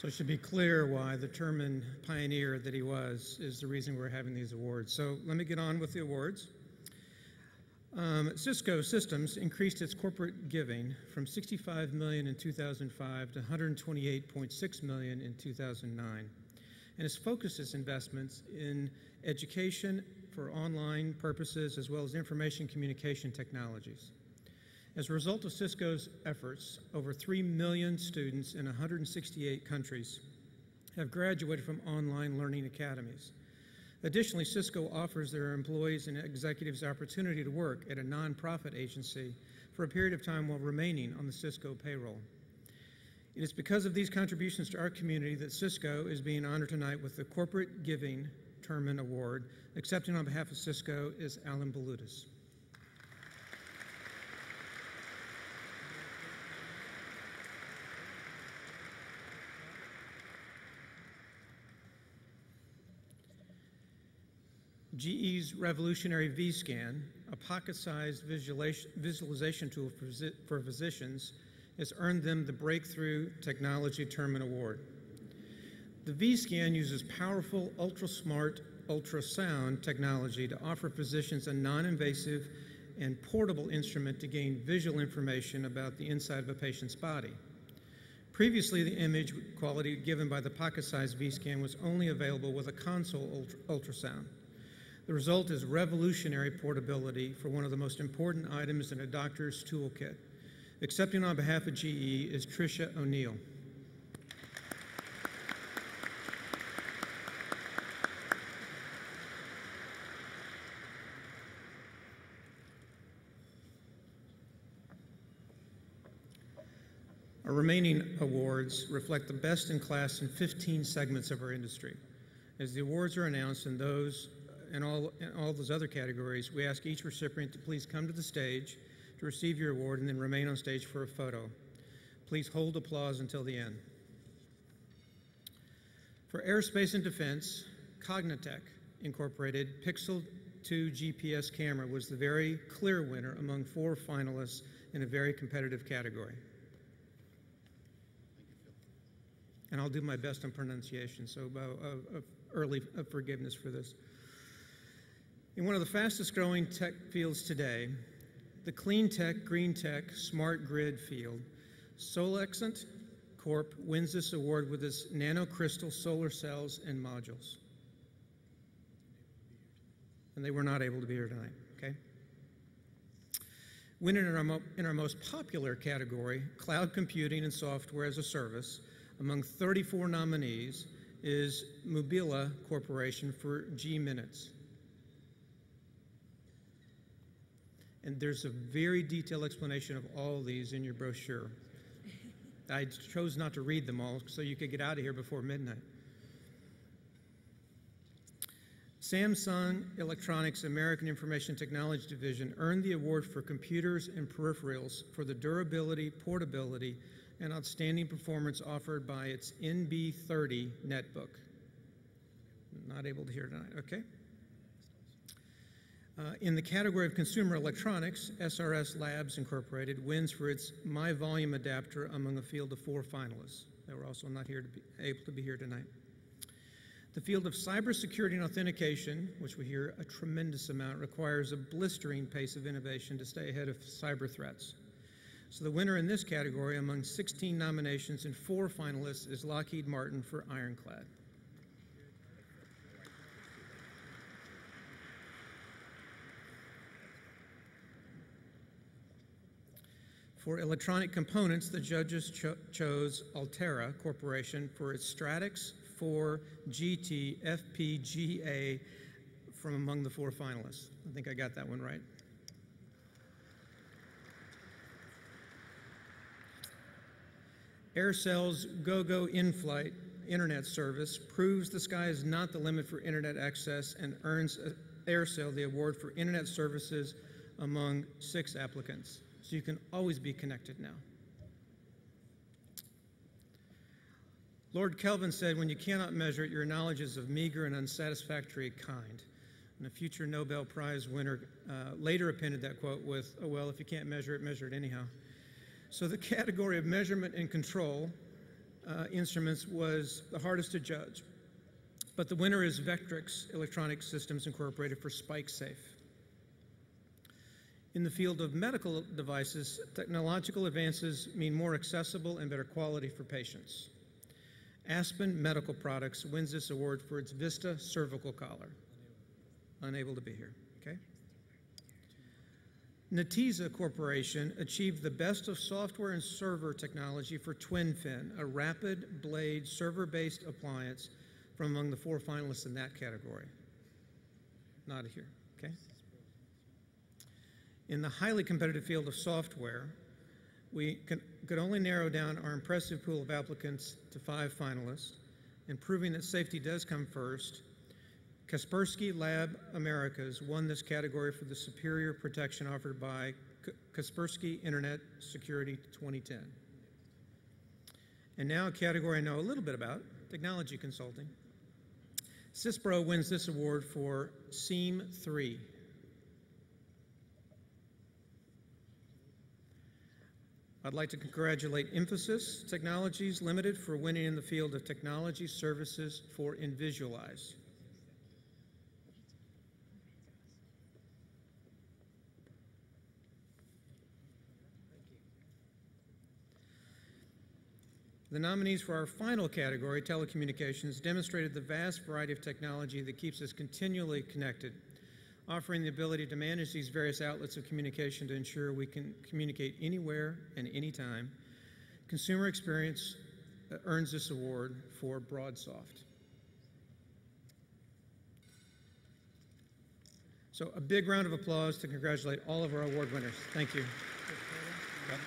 So it should be clear why the Terman pioneer that he was is the reason we're having these awards. So let me get on with the awards. Um, Cisco Systems increased its corporate giving from 65 million in 2005 to 128.6 million in 2009, and has focused its investments in education for online purposes as well as information communication technologies. As a result of Cisco's efforts, over 3 million students in 168 countries have graduated from online learning academies. Additionally, Cisco offers their employees and executives opportunity to work at a nonprofit agency for a period of time while remaining on the Cisco payroll. It is because of these contributions to our community that Cisco is being honored tonight with the Corporate Giving Terman Award. Accepting on behalf of Cisco is Alan Balutis. GE's revolutionary vScan, a pocket-sized visualization tool for physicians, has earned them the Breakthrough Technology Terman Award. The vScan uses powerful ultra-smart ultrasound technology to offer physicians a non-invasive and portable instrument to gain visual information about the inside of a patient's body. Previously, the image quality given by the pocket-sized vScan was only available with a console ultrasound. The result is revolutionary portability for one of the most important items in a doctor's toolkit. Accepting on behalf of GE is Tricia O'Neill. Our remaining awards reflect the best in class in 15 segments of our industry. As the awards are announced and those and all, and all those other categories, we ask each recipient to please come to the stage to receive your award and then remain on stage for a photo. Please hold applause until the end. For aerospace and defense, Cognitech Incorporated Pixel 2 GPS camera was the very clear winner among four finalists in a very competitive category. And I'll do my best on pronunciation, so uh, uh, early uh, forgiveness for this. In one of the fastest growing tech fields today, the clean tech, green tech, smart grid field, Solexant Corp wins this award with its nanocrystal solar cells and modules. And they were not able to be here tonight, okay? Winning in our, in our most popular category, cloud computing and software as a service, among 34 nominees, is Mobila Corporation for G Minutes. And there's a very detailed explanation of all these in your brochure. I chose not to read them all so you could get out of here before midnight. Samsung Electronics American Information Technology Division earned the award for computers and peripherals for the durability, portability, and outstanding performance offered by its NB30 netbook. Not able to hear tonight, okay? Uh, in the category of consumer electronics, SRS Labs Incorporated wins for its My Volume adapter among a field of four finalists. They were also not here to be able to be here tonight. The field of cybersecurity and authentication, which we hear a tremendous amount, requires a blistering pace of innovation to stay ahead of cyber threats. So the winner in this category among 16 nominations and four finalists is Lockheed Martin for Ironclad. For electronic components, the judges cho chose Altera Corporation for its Stratix 4 GT FPGA from among the four finalists. I think I got that one right. Aircell's GoGo in-flight internet service proves the sky is not the limit for internet access and earns uh, Aircell the award for internet services among six applicants so you can always be connected now. Lord Kelvin said, When you cannot measure it, your knowledge is of meager and unsatisfactory kind. And a future Nobel Prize winner uh, later appended that quote with, Oh, well, if you can't measure it, measure it anyhow. So, the category of measurement and control uh, instruments was the hardest to judge. But the winner is Vektrex Electronic Systems Incorporated for SpikeSafe. In the field of medical devices, technological advances mean more accessible and better quality for patients. Aspen Medical Products wins this award for its Vista cervical collar. Unable to be here, okay? Netezza Corporation achieved the best of software and server technology for TwinFin, a rapid blade server-based appliance from among the four finalists in that category. Not here, okay? In the highly competitive field of software, we can, could only narrow down our impressive pool of applicants to five finalists, and proving that safety does come first, Kaspersky Lab Americas won this category for the superior protection offered by Kaspersky Internet Security 2010. And now a category I know a little bit about, technology consulting. CISPRO wins this award for SEAM 3. I'd like to congratulate Emphasis Technologies Limited for winning in the field of technology services for InVisualize. The nominees for our final category, telecommunications, demonstrated the vast variety of technology that keeps us continually connected, offering the ability to manage these various outlets of communication to ensure we can communicate anywhere and anytime. Consumer Experience uh, earns this award for BroadSoft. So, a big round of applause to congratulate all of our award winners. Thank you. Yep.